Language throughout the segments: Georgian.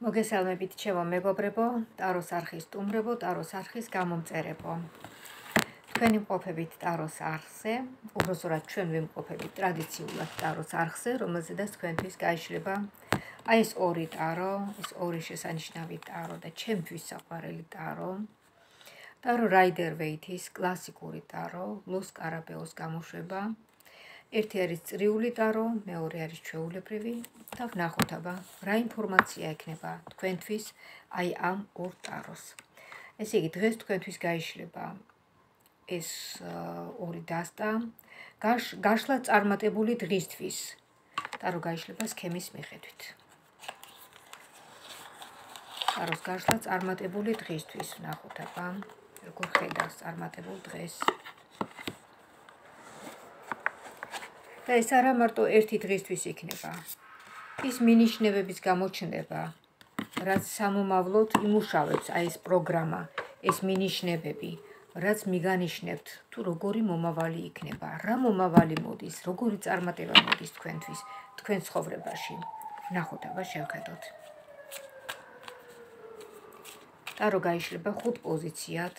მოგესალმებით ჩემო მეგობრებო, ტაროს არხის სტუმრებო, ტაროს არხის გამომწერებო. თქვენი მყოფებით ტაროს არხზე, უბრალოდ ჩვენ ვიმყოფებით ტრადიციულად ტაროს არხზე, რომელზედაც თქვენთვის გაიშლება აი ეს ორი ტარო, ეს ორი შესანიშნავი ტარო და ჩემთვის საყვარელი ტარო. ტარო რაიდერ ვეითის კლასიკური ტარო, ლოს კარაბეოს გამოშვება. ერთი არის წრიული ტარო, მეორე არის ჩვეულებრივი და ვნახოთ აბა რა ინფორმაცია ექნება თქვენთვის აი ამ ორ ტაროს. ესე იგი დღეს თქვენთვის გაიშლება ეს ორი დასტა გაშლა წარმატებული დღისთვის. ტარო გაიშლება სქემის მიხედვით. ტაროს გაშლა წარმატებული დღისთვის ვნახოთ აბა როგორ ხედავს წარმატებულ დღეს. და ეს არა მარტო ერთი დღისთვის იქნება. ის მინიშნებების გამოჩნდება, რაც სამომავლოდ იმუშავებს აი ეს პროგრამა, ეს მინიშნებები, რაც მიგანიშნებთ თუ როგორი მომავალი იქნება, რა მომავალი მოდის, როგორი წარმატება მოდის თქვენთვის, თქვენ ცხოვრებაში. ნახოთ აბა შევხედოთ. და რო გაიშლება ხუთ პოზიციად,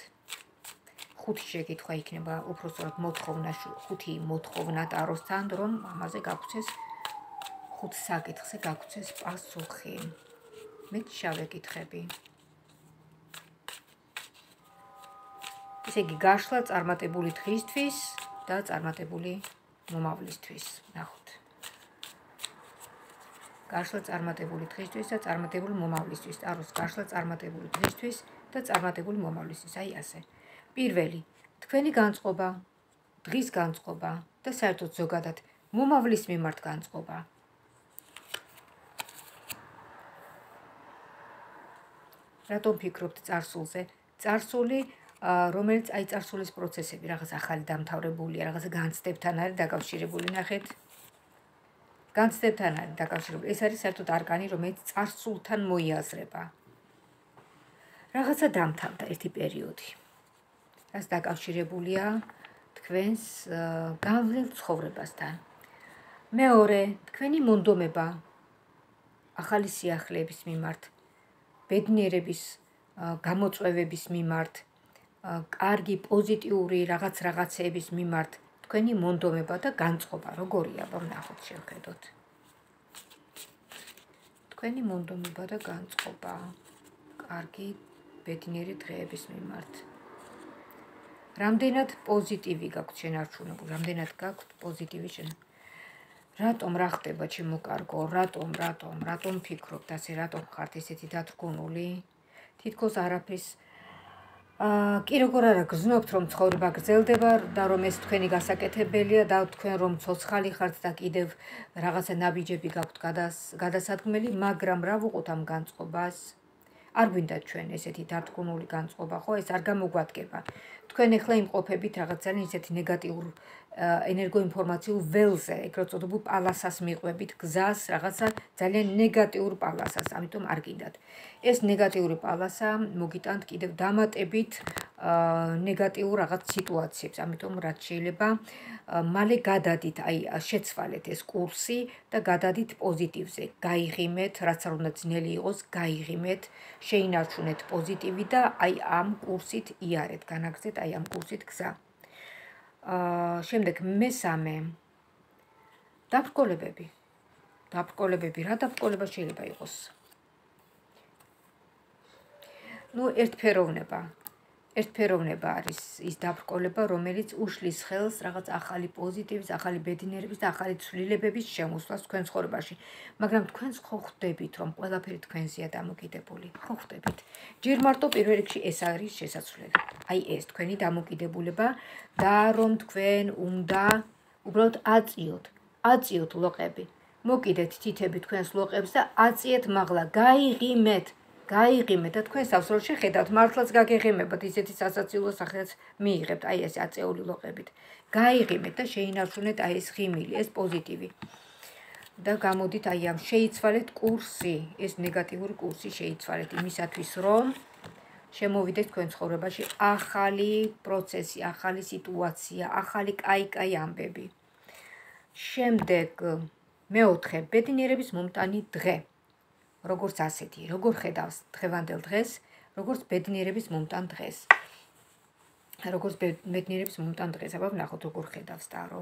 ხუთი შეკითხვა იქნება უფრო სწორად მოთხოვნა ხუთი მოთხოვნა ტაროსთან, რომ ამაზე გაგუცეს ხუთ საკითხზე გაგუცეს პასუხი. მე შავეკითხები. ესე იგი გაშლა წარმატებული თხისთვის და წარმატებული მომავლისთვის. ნახოთ. გაშლა წარმატებული დღისთვის და წარმატებული მომავლისთვის. ტაროს გაშლა წარმატებული დღისთვის და წარმატებული მომავლისთვის. აი ასე. პირველი, თქვენი განწყობა, დღის განწყობა და საერთოდ ზოგადად მომავლის მიმართ განწყობა. რატომ ფიქრობთ царსულზე? царსული რომელიც აი царსულის პროცესები რაღაც ახალი დამთავრებულია, რაღაც განცდებთან არის დაკავშირებული, ნახეთ. განცდებთან არის დაკავშირებული. ეს არის საერთოდ არგანი, რომელიც царსულთან მოიაზრება. რაღაცა დამთავრდა ერთი პერიოდი. რაც დაკავშირებულია თქვენს გავლილ ცხოვრებასთან. მეორე, თქვენი მონდომება ახალი სიახლეების მიმართ, ბედნიერების გამოწვევების მიმართ, კარგი პოზიტიური რაღაც რაღაცეების მიმართ, თქვენი მონდომება და განწყობა როგორია, ვნახოთ შევხედოთ. თქვენი მონდომება და განწყობა კარგი ბედნიერი დღეების მიმართ. რამდენად პოზიტივი გაქვთ შენარჩუნებული, რამდენად გაქვთ პოზიტივი შენ. რატომ რა ხდება ჩემო კარგო? რატომ, რატომ, რატომ ფიქრობთ ასე, რატომ ხართ ესეთი დათრგუნული? თითქოს არაფრის აა კი როგორ არა გზნობთ რომ ცხოვრება გრძელდება და რომ ეს თქვენი გასაკეთებელია და თქვენ რომ ცოცხალი ხართ და კიდევ რაღაცა ნაბიჯები გაქვთ გადასადგმელი, მაგრამ რა ვუყოთ ამ განწყობას? არ გვინდა ჩვენ ესეთი დათგუნული განწყობა, ხო? ეს არ გამოგვადგება. თქვენ ახლა იმყოფებით რაღაც ძალიან ისეთი ნეგატიურ ენერგოინფორმაციულ ველზე, ეგრეთ წოდებულ პალასას მიყვებით, გზას, რაღაცა ძალიან ნეგატიურ პალასას, ამიტომ არ გინდათ. ეს ნეგატიური პალასა მოგიტანთ კიდევ დამატებით ნეგატიურ რაღაც სიტუაციებს, ამიტომ რაც შეიძლება მალე გადადით, აი შეცვალეთ ეს კურსი და გადადით პოზიტივზე. გაიღიმეთ, რაც არ უნდა ძნელი იყოს, გაიღიმეთ, შეინარჩუნეთ პოზიტივი და აი ამ კურსით იარეთ, განაგზეთ აი ამ კურსით გზა. აა შემდეგ მესამე დაბრკოლებები. დაბრკოლებები, რა დაბრკოლება შეიძლება იყოს? ну ერთფეროვნება ერთფეროვნება არის ის დაბრკოლება, რომელიც უშლის ხელს რაღაც ახალი პოზიტივის, ახალი ბედნიერების და ახალი ცვლილებების შემოსვლას თქვენ ცხოვრებაში. მაგრამ თქვენ ხო ხვდებით, რომ ყველაფერი თქვენზეა დამოკიდებული? ხო ხვდებით? ჯერ მარტო პირველ რიგში ეს არის შესაძლებელი. აი ეს თქვენი დამოკიდებულება და რომ თქვენ უნდა უბრალოდ აწიოთ, აწიოთ ლოყები. მოკიდეთ თითები თქვენს ლოყებს და აწიეთ მაღლა, გაიღიმეთ. გაიღიმეთ და თქვენ სასწრაფო შეხედავთ მართლაც გაგეღიმებათ ისეთი სასაცილო სახელს მიიღებთ აი ეს აწეული ლოყებით. გაიღიმეთ და შეინარჩუნეთ აი ეს ღიმილი ეს პოზიტივი. და გამოდით აი ამ შეიცვალეთ კურსი ეს ნეგატიური კურსი შეიცვალეთ იმისათვის რომ შემოვიდეთ თქვენ ცხოვრებაში ახალი პროცესი ახალი სიტუაცია ახალი კაი-კაი ამბები. შემდეგ მეოთხე ბედნიერების მომტანი დღე როგორც ასეთი, როგორ ხედავს დღევანდელ დღეს, როგორც ბედნიერების მომტან დღეს. როგორც ბედნიერების მომტან დღეს, აბა ნახოთ როგორ ხედავს ტარო.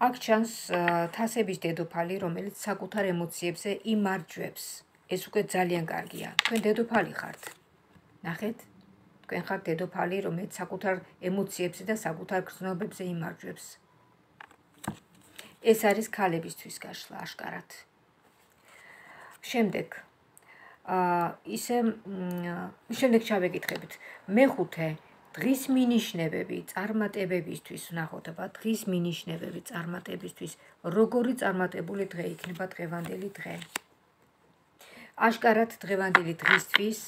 აქ ჩანს თასების დედოფალი, რომელიც საკუთარ ემოციებზე იმარჯვებს. ეს უკვე ძალიან კარგია. თქვენ დედოფალი ხართ. ნახეთ? თქვენ ხართ დედოფალი, რომელიც საკუთარ ემოციებზე და საკუთარ გრძნობებზე იმარჯვებს. ეს არის ქალებისთვის გაშლა აშკარად. შემდეგ აა ისე შემდეგ ჩავეკითხებით. მეხუთე დღის მინიშნებები წარმატებებისთვის ნახოთ აბა დღის მინიშნებები წარმატებისთვის როგორი წარმატებული დღე იქნება დღევანდელი დღე აშკარად დღევანდელი დღისთვის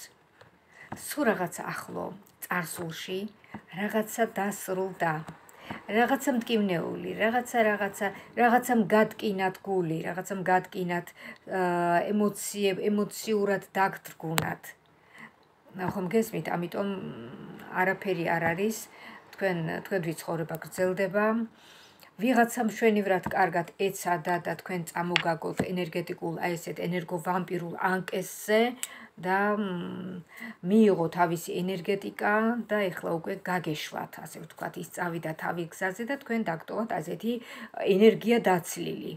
სულ რაღაცა ახლო წარსულში რაღაცა დასრულდა რაღაცა მტკივნეული რაღაცა რაღაცა რაღაცა მგადგინათ გული რაღაცა მგადგინათ ემოციებ ემოციურად დაგდრგუნათ ხომ გესმით, ამიტომ არაფერი არ არის. თქვენ თქვენი ცხოვრება გრძელდება. ვიღაცა მშვენივრად კარგად ეცადა და თქვენ წამოგაგოთ ენერგეტიკულ, აი ესეთ ენერგოვამპირულ ანკესზე და მიიღო თავისი ენერგეტიკა და ეხლა უკვე გაგეშვათ, ასე ვთქვათ, ის წავიდა თავი გზაზე და თქვენ დაგტოვათ ასეთი ენერგია დაცლილი.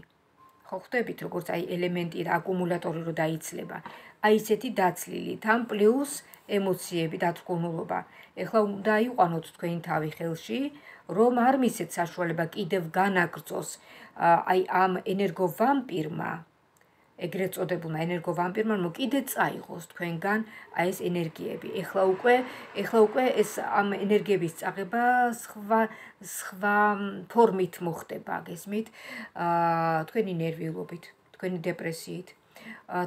ხო ხვდებით, როგორც აი ელემენტი და აკუმულატორი რო დაიცლება. აი ესეთი დაცლილი, თან პლუს ემოციები და თქმულობა. ეხლა უნდა აიყვანოთ თქვენი თავი ხელში, რომ არ მისცეთ საშუალება კიდევ განაგრძოს აი ამ ენერგოვამპირმა ეგრეთ წოდებულმა ენერგოვამპირმა რომ კიდე წაიღოს თქვენგან აი ეს ენერგიები. ეხლა უკვე ეხლა უკვე ეს ამ ენერგიების წაღება სხვა სხვა ფორმით მოხდება, გესმით? აა თქვენი ნერვიულობით, თქვენი დეპრესიით,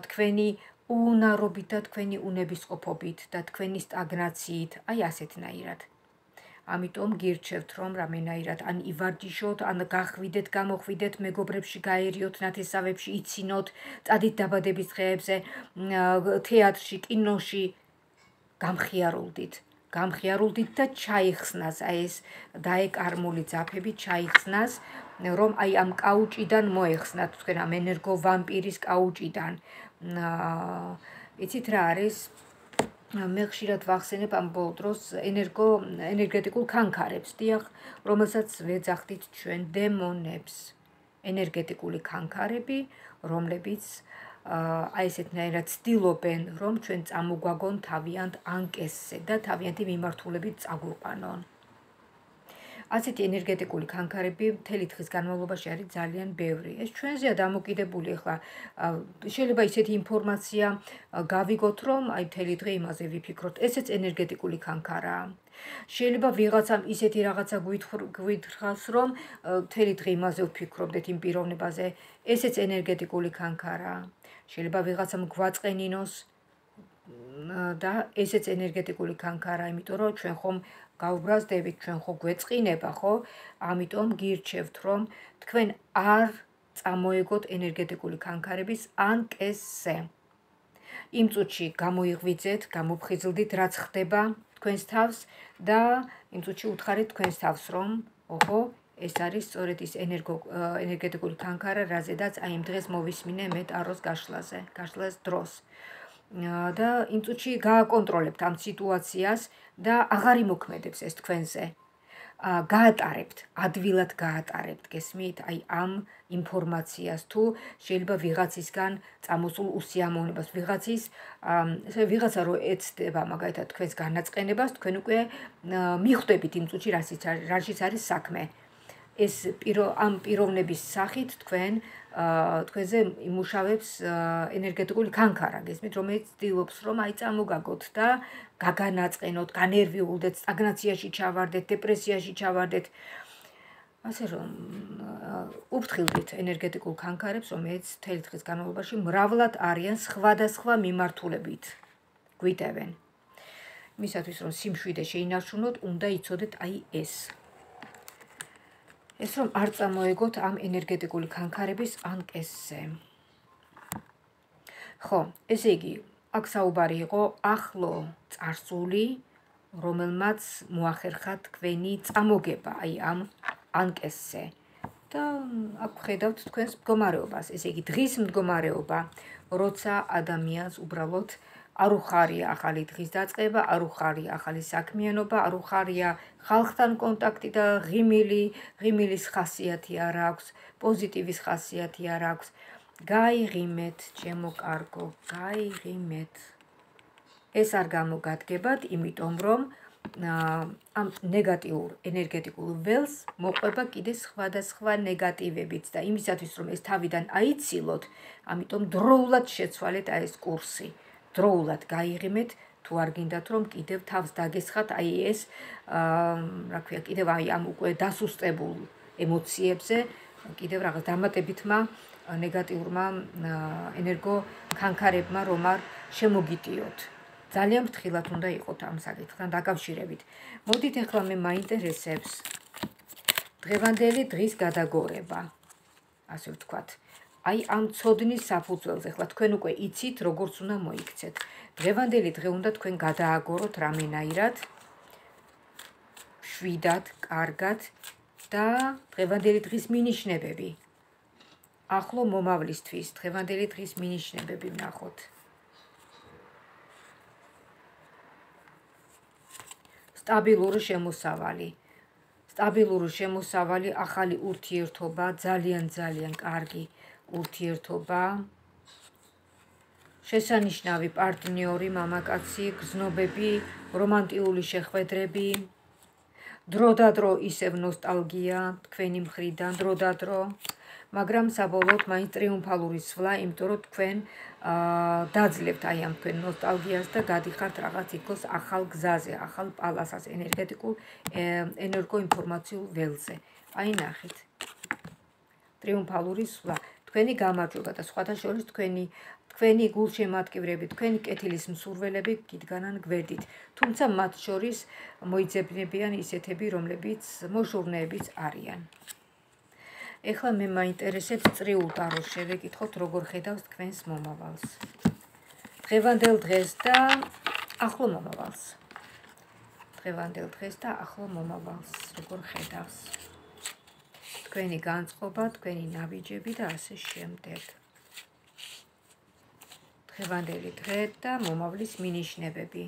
თქვენი უნარობით და თქვენი უნებისყოფობით და თქვენი სტაგნაციით, აი ასეთნაირად. ამიტომ გირჩევთ რომ რამენაირად ან ივარჯიშოთ, ან გახვიდეთ, გამოხვიდეთ, მეგობრებში გაერიოთ, ნათესავებში იცინოთ, წადით დაბადების დღეებზე, თეატრში, კინოში გამხიარულდით. გამხიარულდით და ჩაიხსნას აი ეს დაეკარმული ძაფები ჩაიხსნას რომ აი ამ კაუჭიდან მოეხსნათ თქვენ ამ ენერგო ვამპირის კაუჭიდან იცით რა არის მე ხშირად ვახსენებ ამ ბოლო დროს ენერგო ენერგეტიკულ ქანქარებს დიახ რომელსაც ვეძახდით ჩვენ დემონებს. ენერგეტიკული ქანქარები რომლებიც აი ესეთნაირად ცდილობენ რომ ჩვენ წამოგვაგონ თავიანთ ანკესზე და თავიანთი მიმართულებით წაგვიყვანონ ასეთი ენერგეტიკული კანკარები მთელი დღის განმავლობაში არის ძალიან ბევრი. ეს ჩვენზეა დამოკიდებული ახლა შეიძლება ისეთი ინფორმაცია გავიგოთ, რომ აი მთელი დღე იმაზე ვიფიქროთ. ესეც ენერგეტიკული კანკარაა. შეიძლება ვიღაცამ ისეთი რაღაცა გვითხრას, რომ მთელი დღე იმაზე ვფიქრობდეთ იმ პიროვნებაზე. ესეც ენერგეტიკული კანკარაა. შეიძლება ვიღაცამ გვაწყენინოს და ესეც ენერგეტიკული კანკარაა, იმიტომ რომ ჩვენ ხომ გაუბრაზდებით ჩვენ ხო გვეწყინება ხო? ამიტომ გირჩევთ რომ თქვენ არ წამოეგოთ ენერგეტიკული კანკარების ანკესზე. იმ წუთში გამოიღვიძეთ, გამოფხიზლდით რაც ხდება თქვენს თავს და იმ წუთში უთხარით თქვენს თავს რომ ოღო ეს არის სწორედ ის ენერგო ენერგეტიკული კანკარა, რაზედაც აი იმ დღეს მოვისმინე მე ტაროს გაშლაზე, გაშლას დროს. და იმ წუთში გააკონტროლებთ ამ სიტუაციას და აღარ იმოქმედებს ეს თქვენზე. ა გაატარებთ, ადვილად გაატარებთ, გესმით? აი ამ ინფორმაციას თუ შეიძლება ვიღაცისგან წამოსულ უსიამოვნებას, ვიღაცის ესე ვიღაცა რო ეცდება მაგალითად თქვენს განაწყენებას, თქვენ უკვე მიხვდებით იმ წუთში რასიც არის, რაშიც არის საქმე. ეს პირო ამ პიროვნების სახით თქვენ თქვენზე იმუშავებს ენერგეტიკული კანკარა, გესმით, რომელიც ცდილობს რომ აი წამოგაგოთ და გაგანაწყენოთ, განერვიულდეთ, სტაგნაციაში ჩავარდეთ, დეპრესიაში ჩავარდეთ. ასე რომ უფრთხილდით ენერგეტიკულ კანკარებს, რომელიც თელი დღის განმავლობაში მრავლად არიან სხვადასხვა მიმართულებით. გვიტევენ. მისათვის რომ სიმშვიდე შეინარჩუნოთ, უნდა იცოდეთ აი ეს. ეს რომ არ წამოეგოთ ამ ენერგეტიკული კანკარების ანკესზე. ხო, ესე იგი, აქ საუბარი იყო ახლო წარსული, რომელმაც მოახერხა თქვენი წამოგება აი ამ ანკესზე. და აქ ხედავთ თქვენს მდგომარეობას, ესე იგი დღის მდგომარეობა, როცა ადამიანს უბრალოდ არ უხარია ახალი დღის დაწყება, არ უხარია ახალი საქმიანობა, არ უხარია ხალხთან კონტაქტი და ღიმილი, ღიმილის ხასიათი არ აქვს, პოზიტივის ხასიათი არ აქვს. გაიღიმეთ, ჩემო კარგო, გაიღიმეთ. ეს არ გამოგადგებათ, იმიტომ რომ ამ ნეგატიურ ენერგეტიკულ ველს მოყვება კიდე სხვადასხვა ნეგატივებიც და იმისათვის რომ ეს თავიდან აიცილოთ, ამიტომ დროულად შეცვალეთ აი ეს კურსი. დროულად გაიღიმეთ თუ არ გინდათ რომ კიდევ თავს დაგესხათ აი ეს რა ქვია კიდევ აი ამ უკვე დასუსტებულ ემოციებზე კიდევ რაღაც დამატებითმა ნეგატიურმა ენერგო ქანქარებმა რომ არ შემოგიტიოთ. ძალიან ფრთხილად უნდა იყოთ ამ საკითხთან დაკავშირებით. მოდით ახლა მე მაინტერესებს დღევანდელი დღის გადაგორება. ასე ვთქვათ. აი ამ ცოდნის საფუძველზე ახლა თქვენ უკვე იცით როგორც უნდა მოიქცეთ. დღევანდელი დღე უნდა თქვენ გადააგოროთ რამენაირად. შვიდად, კარგად და დღევანდელი დღის მინიშნებები. ახლო მომავლისთვის დღევანდელი დღის მინიშნებები ნახოთ. სტაბილური შემოსავალი. სტაბილური შემოსავალი, ახალი ურთიერთობა, ძალიან ძალიან კარგი ურთიერთობა. შესანიშნავი პარტნიორი, მამაკაცი, გზნობები, რომანტიული შეხვედრები. დროდადრო ისევ ნოსტალგია თქვენი მხრიდან, დროდადრო. მაგრამ საბოლოოდ მაინც ტრიუმფალური სვლა, იმიტომ რომ თქვენ აა დაძლევთ აი ამ თქვენ ნოსტალგიას და გადიხართ რაღაც იქოს ახალ გზაზე, ახალ პალასას, ენერგეტიკულ ენერგოინფორმაციულ ველზე. აი ნახეთ. ტრიუმფალური სვლა, თქვენი გამარჯვება და სხვათა შორის თქვენი თქვენი გულშემატკივრები, თქვენი კეთილის მსურველები გიდგანან გვერდით. თუმცა მათ შორის მოიძებნებიან ისეთები, რომლებიც მოშურნეებიც არიან. ეხლა მე მაინტერესებს წრიულ ტაროს შევეკითხოთ, როგორ ხედავს თქვენს მომავალს. დღევანდელ დღეს და ახლო მომავალს. დღევანდელ დღეს და ახლო მომავალს, როგორ ხედავს. თქვენი განწყობა, თქვენი ნაბიჯები და ასე შემდეგ. დღევანდელი დღე და მომავლის მინიშნებები.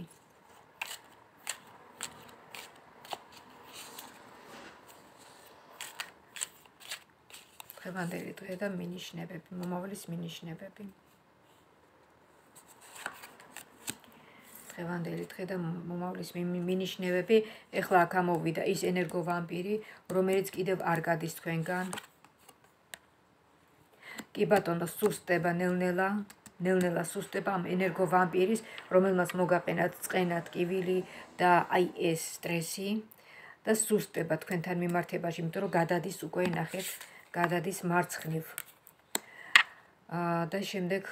დღევანდელი დღე და მინიშნებები, მომავლის მინიშნებები. დღევანდელი დღე და მომავლის მინიშნებები, ეხლა აქ ამოვიდა ის ენერგოვამპირი, რომელიც კიდევ არ გადის თქვენგან. კი ბატონო, სუსტება ნელ-ნელა, ნელ-ნელა სუსტება ამ ენერგოვამპირის, რომელმაც მოგაყენა წყენა, ტკივილი და აი ეს სტრესი და სუსტება თქვენთან მიმართებაში, იმიტომ რომ გადადის უკვე ნახეთ გადადის მარცხნივ. აა და შემდეგ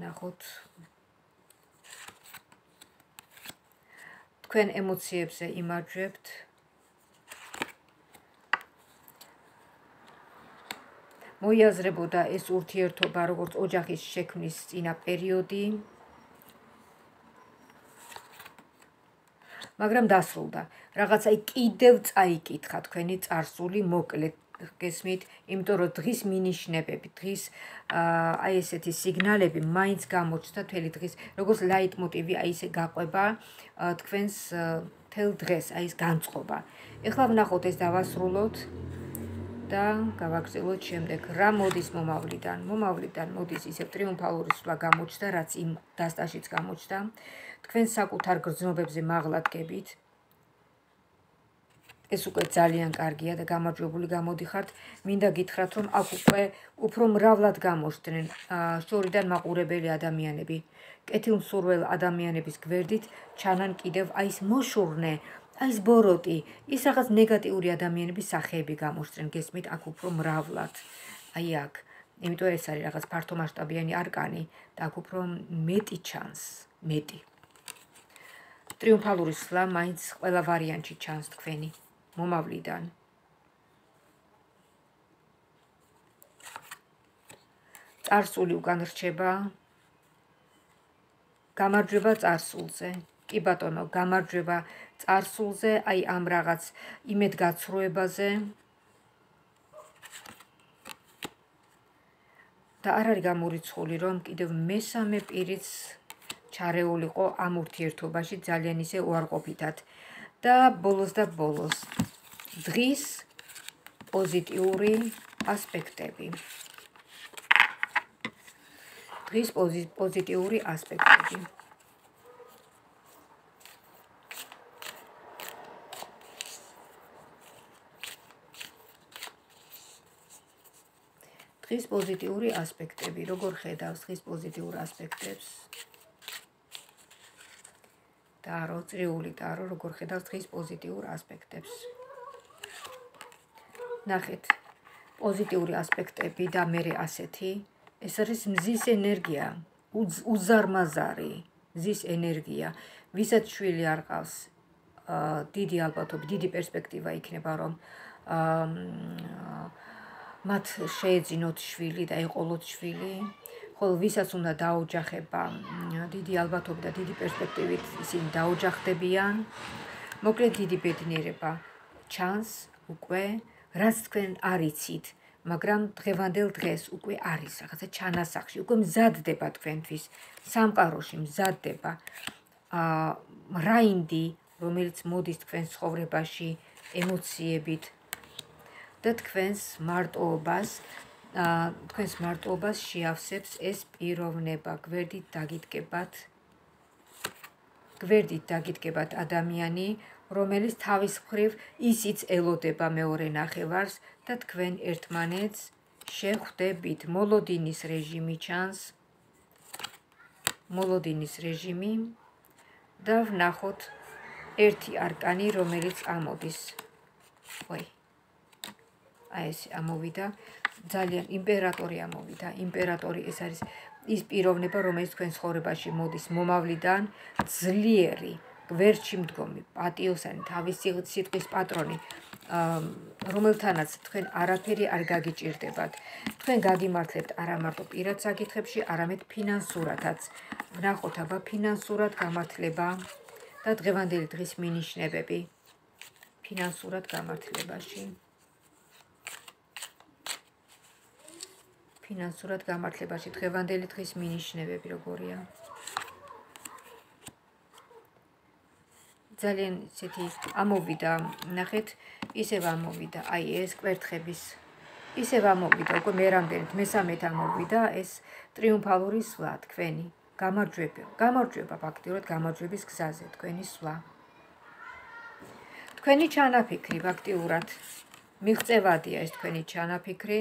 ნახოთ თქვენ ემოციებზე იმარჯვებთ. მოიაზრებოდა ეს ურთიერთობა როგორც ოჯახის შექმნის წინა პერიოდი. მაგრამ დასრულდა. რაღაცა კიდევ წაიკითხა თქვენი წარსული მოკლედ გესმით, იმიტომ რომ დღის მინიშნებები, დღის აი ესეთი სიგნალები მაინც გამოჩნდა თელი დღის, როგორც ლაიტმოტივი აი ესე გაყვება თქვენს თელ დღეს, აი ეს განწყობა. ეხლა ვნახოთ ეს დავასრულოთ და გავაგრძელოთ შემდეგ. რა მოდის მომავლიდან? მომავლიდან მოდის ისე ტრიუმფალური სვლა გამოჩნდა, რაც იმ დასტაშიც გამოჩნდა. თქვენ საკუთარ გრძნობებზე მაღლა დგებით. ეს უკვე ძალიან კარგია და გამარჯვებული გამოდიხართ. მინდა გითხრათ, რომ აქ უკვე უფრო მრავლად გამოჩნდნენ შორიდან მაყურებელი ადამიანები. კეთილმსურველ ადამიანების გვერდით ჩანან კიდევ აი ეს მოშურნე, აი ეს ბოროტი, ის რაღაც ნეგატიური ადამიანების სახეები გამოჩნდნენ, გესმით, აქ უფრო მრავლად. აი აქ. იმიტომ ეს არის რაღაც ფართომასშტაბიანი არკანი და აქ უფრო მეტი ჩანს, მეტი. ტრიუმფალური სვლა მაინც ყველა ვარიანტში ჩანს თქვენი. მომავლიდან. წარსული უკან რჩება. გამარჯვება წარსულზე. კი ბატონო, გამარჯვება წარსულზე, აი ამ რაღაც იმედგაცრუებაზე. და არ არის გამორიცხული, რომ კიდევ მესამე პირიც ჩარეულიყო ამ ურთიერთობაში ძალიან ისე უარყოფითად. და ბოლოს და ბოლოს დღის პოზიტიური ასპექტები. დღის პოზიტიური ასპექტები. დღის პოზიტიური ასპექტები, როგორ ხედავს დღის პოზიტიურ ასპექტებს? ტარო, წრიული ტარო, როგორ ხედავს დღის პოზიტიურ ასპექტებს? ნახეთ. პოზიტიური ასპექტები და მე ასეთი, ეს არის მზის ენერგია, უზარმაზარი მზის ენერგია, ვისაც შვილი არ ყავს, დიდი ალბათობით, დიდი პერსპექტივა იქნება, რომ მათ შეეძინოთ შვილი და ეყოლოთ შვილი. ხოლო ვისაც უნდა დაოჯახება, დიდი ალბათობით და დიდი პერსპექტივით ისინი დაოჯახდებიან. მოკლედ დიდი ბედნიერება ჩანს უკვე, რაც თქვენ არიცით, მაგრამ დღევანდელ დღეს უკვე არის რაღაცა ჩანასახში, უკვე მზადდება თქვენთვის სამყაროში, მზადდება. აა რაინდი, რომელიც მოდის თქვენ ცხოვრებაში ემოციებით, და თქვენს მარტოობას აა თქვენს მარტოობას შეავსებს ეს პიროვნება გვერდით დაგიდგებათ გვერდით დაგიდგებათ ადამიანი რომელიც თავის მხრივ ისიც ელოდება მეორე ნახევარს და თქვენ ერთმანეთს შეხვდებით მოლოდინის რეჟიმი ჩანს? მოლოდინის რეჟიმი. და ვნახოთ ერთი არკანი რომელიც ამოდის. ой. აი ეს ამოვიდა. ძალიან იმპერატორი ამოვიდა. იმპერატორი ეს არის ის პიროვნება რომელიც თქვენ ცხოვრებაში მოდის მომავლიდან ძლიერი გვერდში მდგომი პატიოსანი თავისი სიტყვის პატრონი. რომელთანაც თქვენ არაფერი არ გაგიჭირდებათ. თქვენ გაგიმართლებთ არა მარტო პირად საკითხებში არამედ ფინანსურადაც ვნახოთ აბა ფინანსურად გამართლება და დღევანდელი დღის მინიშნებები. ფინანსურად გამართლებაში. ფინანსურად გამართლებაში დღევანდელი დღის მინიშნებები როგორია? ძალიან ისეთი ამოვიდა, ნახეთ, ისევ ამოვიდა, აი ეს კვერთხების ისევ ამოვიდა, უკვე მე რამდენით მესამეთ ამოვიდა ეს ტრიუმფალური სვლა თქვენი. გამარჯვება, გამარჯვება ფაქტიურად გამარჯვების გზაზე თქვენი სვლა. თქვენი ჩანაფიქრი ფაქტიურად მიღწევადია ეს თქვენი ჩანაფიქრი.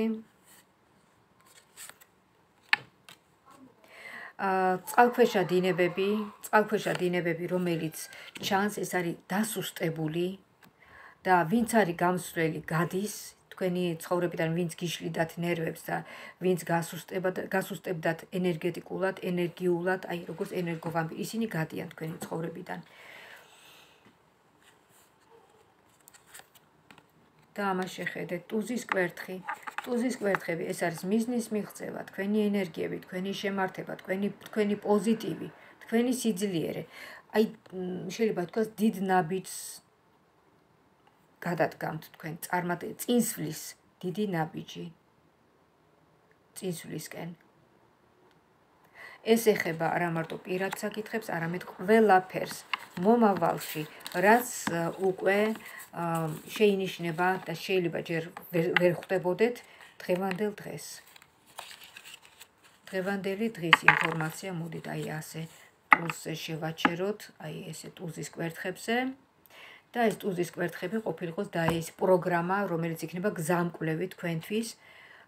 წყალქვეშა დინებები, წყალქვეშა დინებები, რომელიც ჩანს, ეს არის დასუსტებული და ვინც არის გამსვლელი, გადის. თქვენი ცხოვრებიდან, ვინც გიშლიდათ ნერვებს და ვინც გასუსტებად, გასუსტებდათ ენერგეტიკულად, ენერგიულად, აი როგორც ენერგოვამპირი, ისინი გადიან თქვენი ცხოვრებიდან. და ამას შეხედეთ, ტუზის კვერთხი, ტუზის კვერთხები, ეს არის მიზნის მიღწევა, თქვენი ენერგიები, თქვენი შემართება, თქვენი თქვენი პოზიტივი, თქვენი სიძლიერე. აი შეიძლება თქვას დიდ ნაბიჯს გადადგამთ თქვენ წარმატე წინსვლის დიდი ნაბიჯი. წინსვლისკენ. ეს ეხება არა მარტო პირად საკითხებს, არამედ ყველაფერს მომავალში, რაც უკვე შეინიშნება და შეიძლება ჯერ ვერ ხვდებოდეთ დღევანდელ დღეს. დღევანდელი დღის ინფორმაცია მოდით აი ასე ტულზე შევაჩეროთ, აი ესე ტულზის კვერთხებზე და ეს ტულზის კვერთხები ყოფილიყოს და ეს პროგრამა, რომელიც იქნება გზამკვლევი თქვენთვის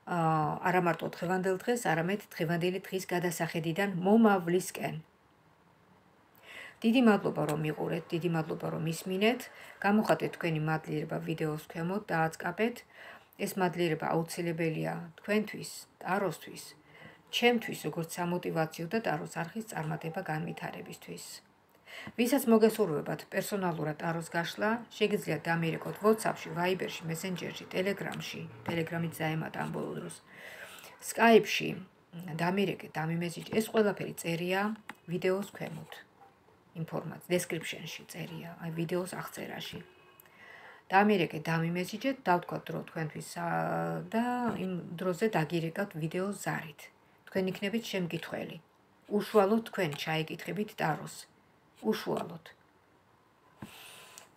აა არა მარტო დღევანდელ დღეს, არამედ დღევანდელი დღის გადასახედიდან მომავლისკენ. დიდი მადლობა რომ მიყურეთ, დიდი მადლობა რომ ისმინეთ. გამოხატეთ თქვენი მადლიერება ვიდეოს ქვემოთ და აწკაპეთ. ეს მადლიერება აუცილებელია თქვენთვის, ტაროსთვის, ჩემთვის, როგორც სამოტივაციო და ტაროს არხის წარმატება განვითარებისთვის. ვისაც მოგესურვებათ პერსონალურად ტაროს გაშლა, შეგიძლიათ დამირეკოთ WhatsApp-ში, Viber-ში, Messenger-ში, Telegram-ში, Telegram-ით ზაემად ამ ბოლო დროს. Skype-ში დამირეკეთ, დამიმესიჯ. ეს ყველაფერი წერია ვიდეოს ქვემოთ. ინფორმაცია description-ში წერია, აი ვიდეოს აღწერაში. დამირეკეთ, დამიმესიჯეთ, დავთქვათ დრო თქვენთვის და იმ დროზე დაგირეკავთ ვიდეოს ზარით. თქვენ იქნებით შემკითხველი. უშუალოდ თქვენ ჩაიკითხებით ტაროს. უშუალოდ.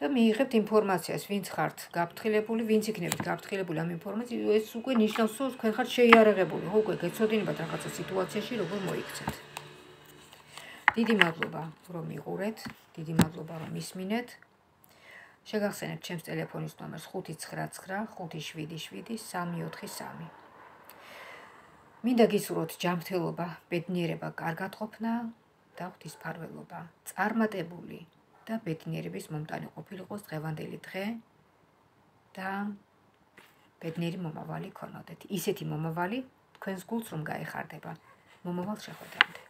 და მიიღებთ ინფორმაციას, ვინც ხართ გაფრთხილებული, ვინც იქნებით გაფრთხილებული ამ ინფორმაციით, ეს უკვე ნიშნავს, რომ თქვენ ხართ შეიარაღებული, ხო, უკვე გეცოდინებათ რაღაცა სიტუაციაში, როგორ მოიქცეთ. დიდი მადლობა, რომ მიყურეთ, დიდი მადლობა, რომ ისმინეთ. შეგახსენებთ ჩემს ტელეფონის ნომერს 599577343. მინდა გისურვოთ ჯანმრთელობა, ბედნიერება, კარგად ყოფნა და ღვთისმფარველობა. წარმატებული და ბედნიერების მომტანი ყოფილიყოს დღევანდელი დღე და ბედნიერი მომავალი ქონოდეთ. ისეთი მომავალი თქვენს გულს რომ გაეხარდება. მომავალ შეხვედრამდე.